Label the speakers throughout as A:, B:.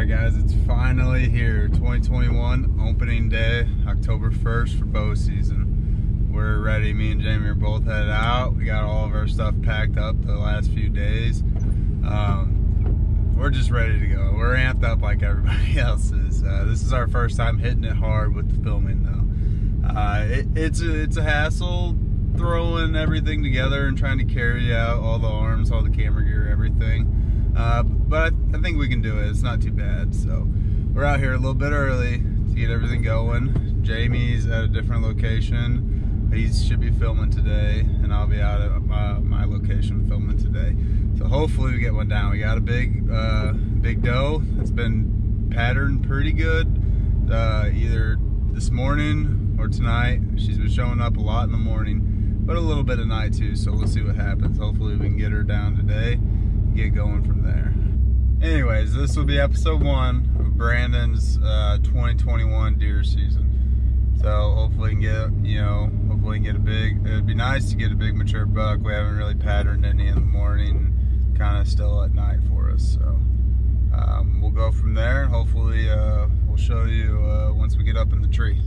A: right, guys, it's finally here. 2021 opening day, October 1st for bow season. We're ready. Me and Jamie are both headed out. We got all of our stuff packed up the last few days. Um, we're just ready to go. We're amped up like everybody else is. Uh, this is our first time hitting it hard with the filming, though. Uh, it, it's a, it's a hassle throwing everything together and trying to carry out all the arms, all the camera gear, everything. Uh, but I, think we can do it. It's not too bad. So we're out here a little bit early to get everything going. Jamie's at a different location. He should be filming today, and I'll be out at my, my location filming today. So hopefully we get one down. We got a big, uh, big doe that's been patterned pretty good. Uh, either this morning or tonight. She's been showing up a lot in the morning, but a little bit at night too. So we'll see what happens. Hopefully we can get her down today get going from there. Anyways, this will be episode one of Brandon's uh, 2021 deer season. So hopefully we can get, you know, hopefully get a big, it'd be nice to get a big mature buck. We haven't really patterned any in the morning, kind of still at night for us. So um, we'll go from there and hopefully uh, we'll show you uh, once we get up in the tree.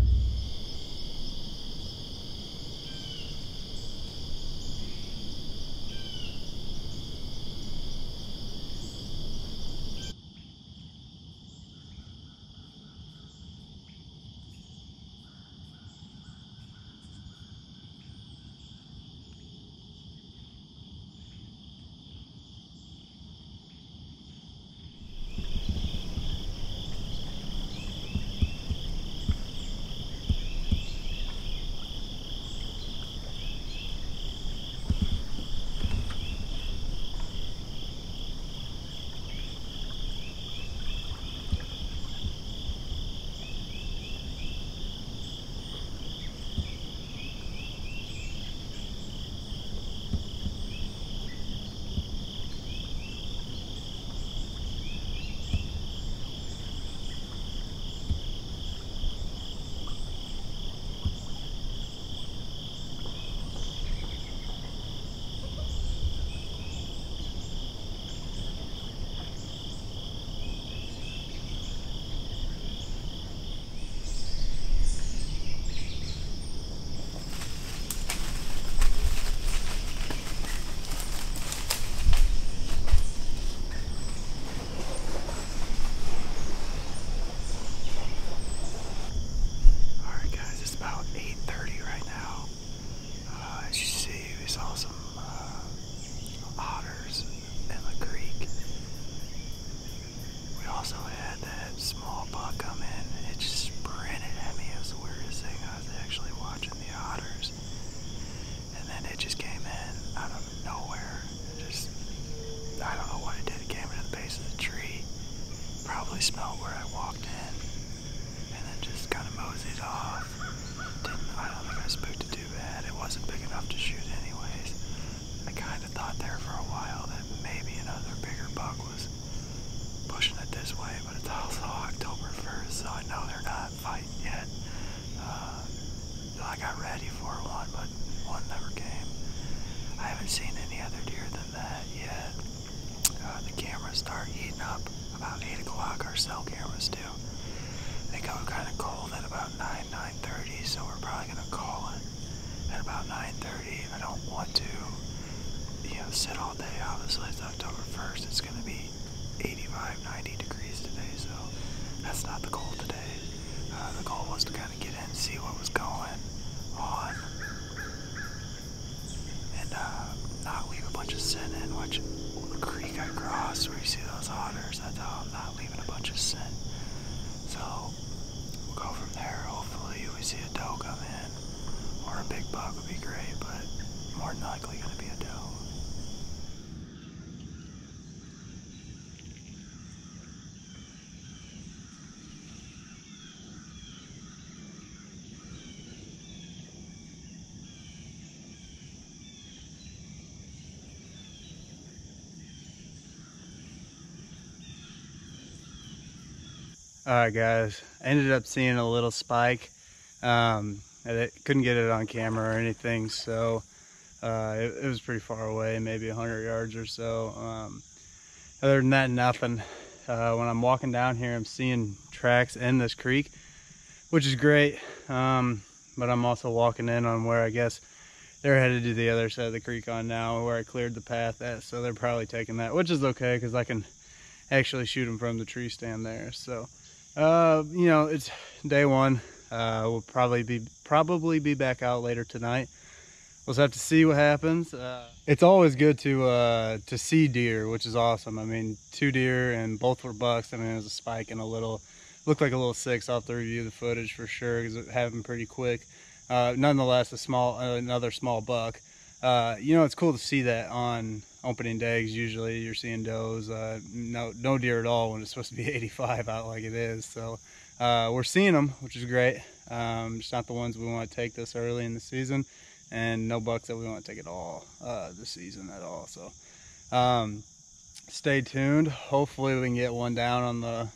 A: Smelled where I walked in and then just kind of moseyed off. Didn't, I don't think I spooked it too bad. It wasn't big enough to shoot anyways. I kind of thought there for a while that maybe another bigger buck was pushing it this way, but it's also October 1st, so I know they're not fighting yet. Uh, I got ready for one, but one never came. I haven't seen any other deer than that yet. Uh, the cameras start heating up about 8 o'clock, our cell cameras do. They go kind of cold at about 9, 9.30, so we're probably going to call it at about 9.30. I don't want to, you know, sit all day. Obviously, it's October 1st. It's going to be 85, 90 degrees today, so that's not the goal today. Uh, the goal was to kind of get in, and see what was going on, and uh, not leave a bunch of sin in, which creek I crossed where you see those otters, that's how I'm not leaving a bunch of scent. So we'll go from there. Hopefully we see a doe come in or a big buck would be great, but more than likely gonna be a doe. All right, guys. I ended up seeing a little spike. Um, I couldn't get it on camera or anything, so uh, it, it, was pretty far away, maybe 100 yards or so. Um, other than that, nothing. Uh, when I'm walking down here, I'm seeing tracks in this creek, which is great. Um, but I'm also walking in on where I guess they're headed to the other side of the creek on now, where I cleared the path at. So they're probably taking that, which is okay because I can actually shoot them from the tree stand there. So, uh, you know, it's day one. Uh, we'll probably be probably be back out later tonight. We'll have to see what happens. Uh, it's always good to uh, to see deer, which is awesome. I mean, two deer and both were bucks. I mean, it was a spike and a little, looked like a little six off the review of the footage for sure because it happened pretty quick. Uh, nonetheless, a small, another small buck. Uh, you know, it's cool to see that on opening days. Usually, you're seeing does, uh, no no deer at all when it's supposed to be 85 out like it is. So we're seeing them, which is great. Um, just not the ones we want to take this early in the season and no bucks that we want to take at all uh, this season at all. So um, stay tuned. Hopefully we can get one down on the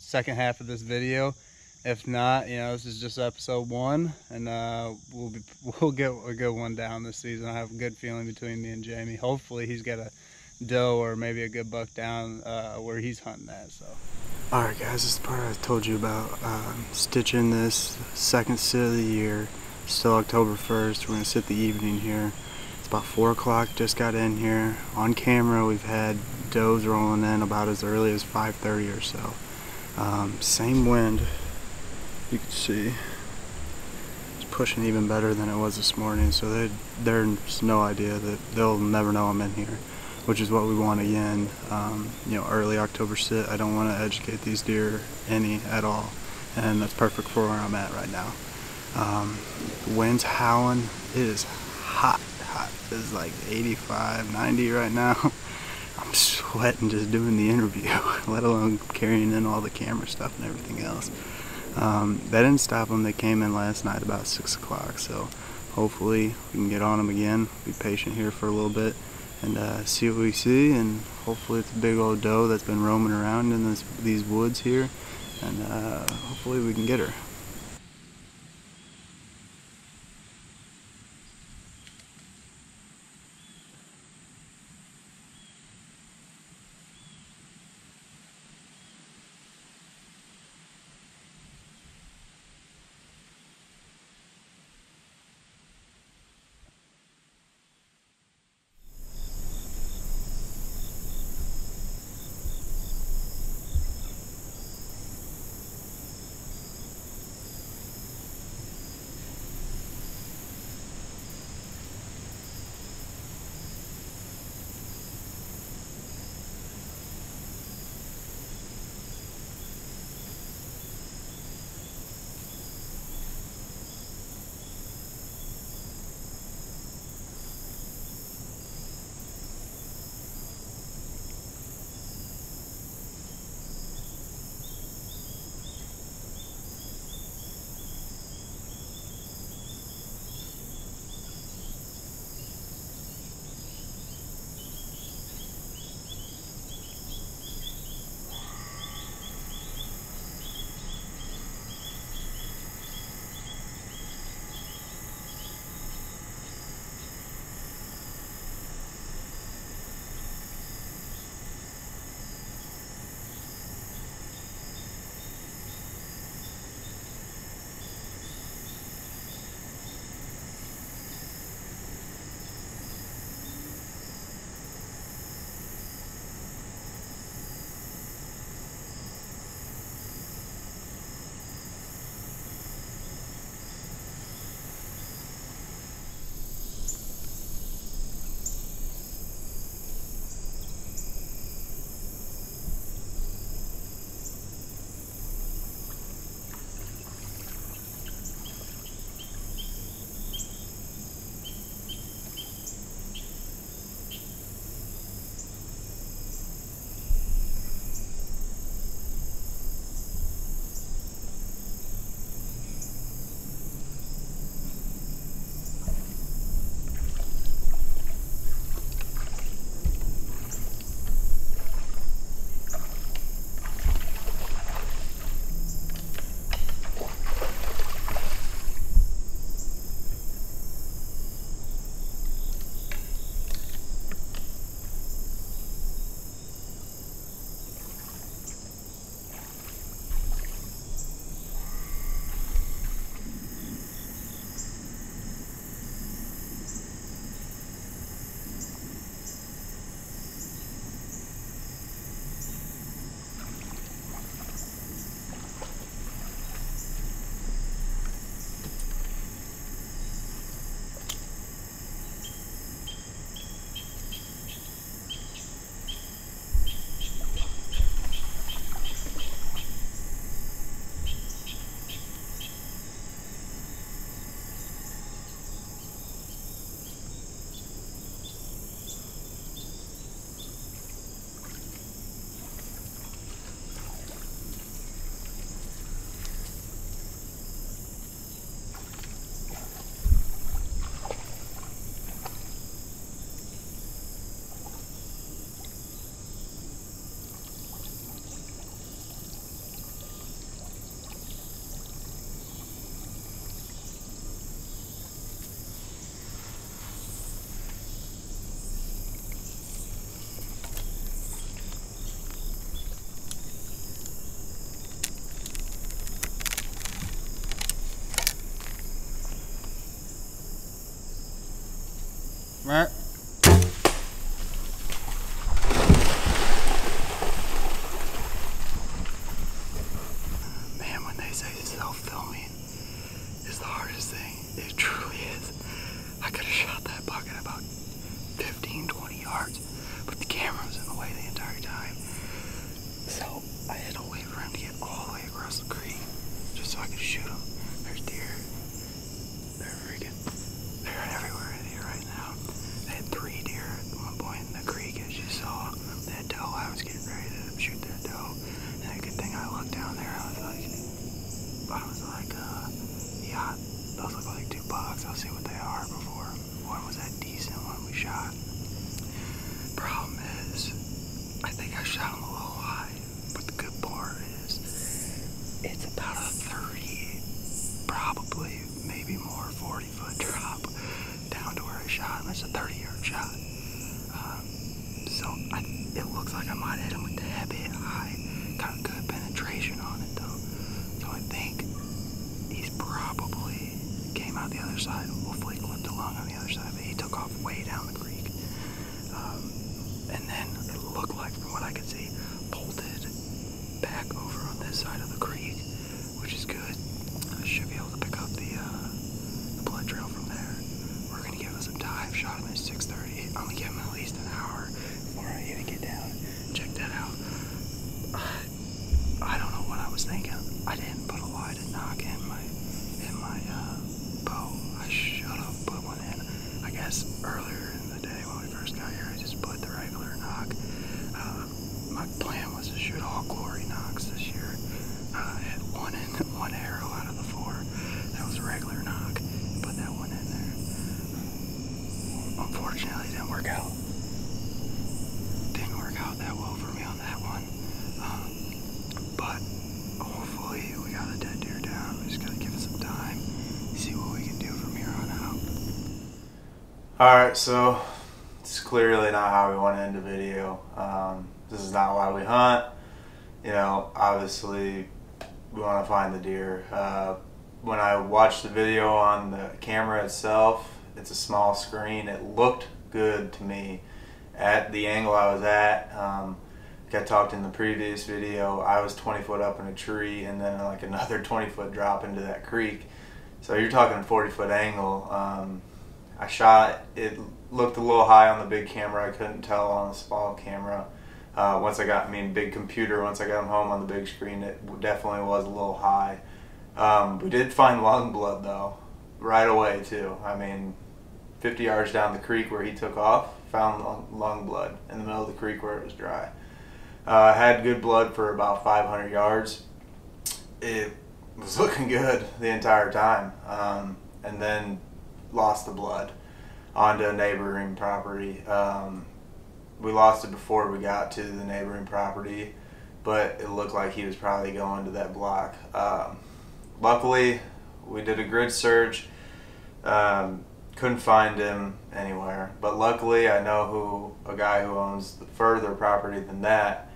A: second half of this video. If not, you know, this is just episode one and uh, we'll be, we'll get a good one down this season. I have a good feeling between me and Jamie. Hopefully he's got a doe or maybe a good buck down uh, where he's hunting at. So. All right, guys, this is the part I told you about um, stitching this second sit of the year still October 1st. We're to sit the evening here. It's about 4 o'clock, just got in here. On camera, we've had does rolling in about as early as 5.30 or so. Um, same wind, you can see. It's pushing even better than it was this morning, so they, there's no idea that they'll never know I'm in here, which is what we want again. Um, you know, early October sit, I don't want to educate these deer any at all, and that's perfect for where I'm at right now. Um, wind's howling. It is hot, hot. It's like 85, 90 right now. I'm sweating just doing the interview, let alone carrying in all the camera stuff and everything else. Um, that didn't stop them. They came in last night about 6 o'clock, so hopefully we can get on them again. Be patient here for a little bit and uh, see what we see, and hopefully it's a big old doe that's been roaming around in this, these woods here, and uh, hopefully we can get her. Right.
B: Man, when they say self-filming is the hardest thing, it truly is. I could have shot that buck at about 15, 20 yards, but the camera was in the way the entire time. So I had to wait for him to get all the way across the creek just so I could shoot him. There's deer. They're freaking, they're everywhere in here right now. They had three deer at one point in the creek, as you saw. They had doe. I was getting ready to shoot that doe. And a good thing I looked down there. I was like, I was like, uh, yeah, those look like two bucks. I'll see what they are before. One was that decent one we shot. Problem is, I think I shot him a little high. But the good part is, it's about a 30, probably, maybe more, 40 foot drop down to where I shot him. It's a 30 yard shot. Um, so I, it looks like I might hit him with the hit high. Got good penetration on it though. So I think he's probably came out the other side. Hopefully clipped a lung on the other side, but he took off way down the creek. Um, and then it looked like, from what I could see, bolted back over on this side of the creek, which is good. I should be able to pick up the, uh, the blood trail from there. We're gonna give it a dive Shot at 6:30. I'm gonna give him at least an hour before I even get down. Check that out. I don't know what I was thinking. I didn't put a lighted nock in my in my uh, bow. I should have put one in. I guess earlier in the day when we first got here, I just put the regular nock. Uh, my plan was to shoot all glory nocks this year. Uh, I had one in, one arrow out of the four. That was a regular nock. Put that one in there. Unfortunately, didn't work out. Didn't work out that well for me on that one. Um, but hopefully, we got a dead deer down. We just gotta give it some time. See what we can do from here on out.
A: Alright, so it's clearly not how we want to end the video. Um, this is not why we hunt. You know, obviously, we want to find the deer. Uh, when I watched the video on the camera itself, it's a small screen. It looked good to me at the angle I was at. Um, like I talked in the previous video, I was 20 foot up in a tree and then like another 20 foot drop into that creek. So you're talking a 40 foot angle. Um, I shot, it looked a little high on the big camera. I couldn't tell on the small camera. Uh, once I got, I mean, big computer, once I got them home on the big screen, it definitely was a little high. Um, we did find lung blood though, right away too. I mean, 50 yards down the creek where he took off, found lung, blood in the middle of the creek where it was dry. Uh, had good blood for about 500 yards. It was looking good the entire time, um, and then lost the blood onto a neighboring property. Um, we lost it before we got to the neighboring property, but it looked like he was probably going to that block. Um, luckily, we did a grid search. Um, couldn't find him anywhere, but luckily I know who a guy who owns the further property than that,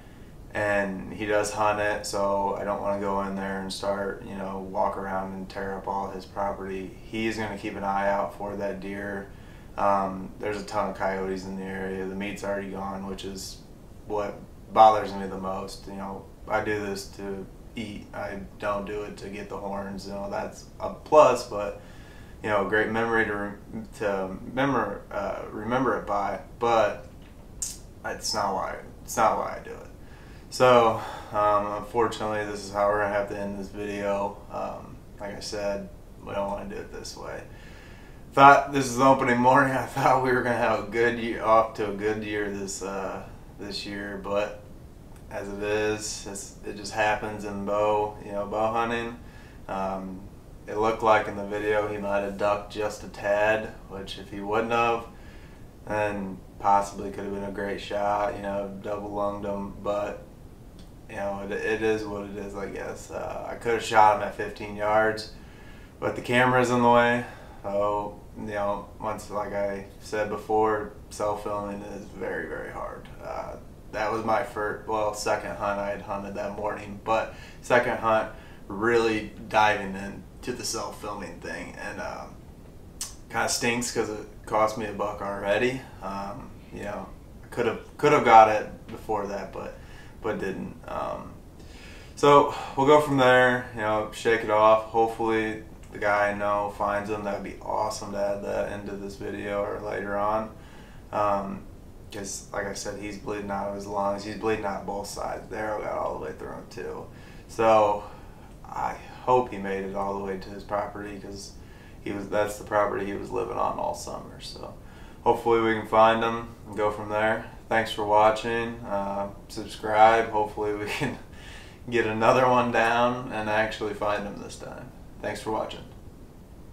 A: and he does hunt it. So I don't want to go in there and start, you know, walk around and tear up all his property. He's going to keep an eye out for that deer. Um, there's a ton of coyotes in the area. The meat's already gone, which is what bothers me the most. You know, I do this to eat. I don't do it to get the horns. You know, that's a plus, but you know, a great memory to to remember uh, remember it by. But it's not why it's not why I do it. So, um, unfortunately, this is how we're gonna have to end this video. Um, like I said, we don't want to do it this way. Thought this is opening morning. I thought we were gonna have a good year, off to a good year this uh, this year, but as it is, it just happens in bow, you know, bow hunting. Um, it looked like in the video he might have ducked just a tad, which if he wouldn't have, then possibly could have been a great shot, you know, double lunged him, but you know, it, it is what it is, I guess. Uh, I could have shot him at 15 yards, but the camera's in the way. So, you know, once, like I said before, self filming is very, very hard. Uh, that was my first, well, second hunt I had hunted that morning, but second hunt really diving into the self filming thing. And um,
C: kind of stinks because it cost me a buck already. Um, you know, could have could have got it before that, but but didn't. Um, so we'll go from there. You know, shake it off. Hopefully, the guy I know finds him. That'd be awesome to add that into this video or later on. Because, um, like I said, he's bleeding out of his lungs. He's bleeding out both sides. The arrow got all the way through him too. So I hope he made it all the way to his property because he was that's the property he was living on all summer. So hopefully we can find him and go from there. Thanks for watching. Uh, subscribe. Hopefully we can get another one down and actually find him this time. Thanks for watching.